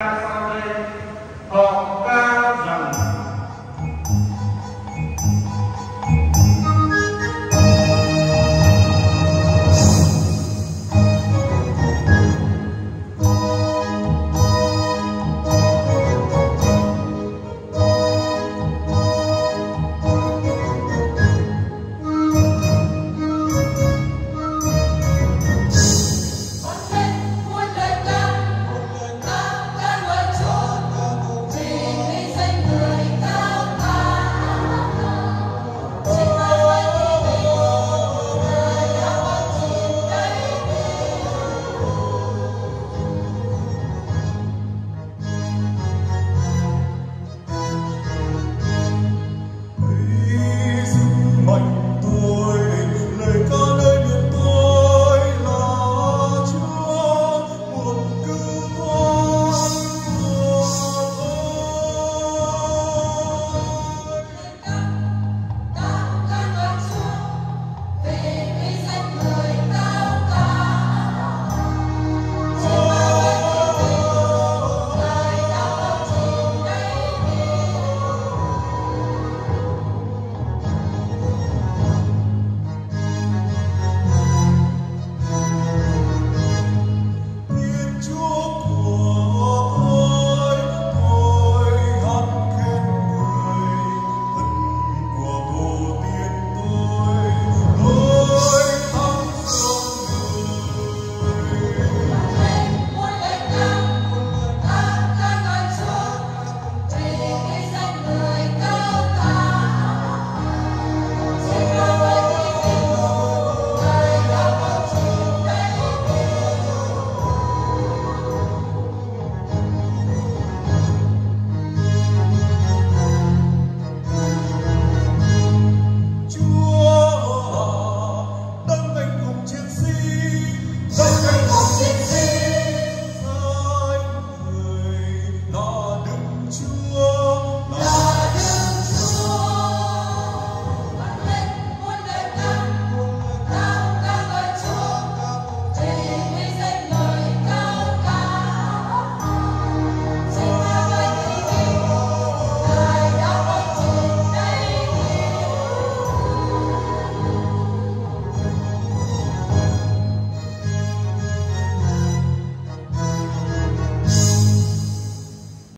Gracias.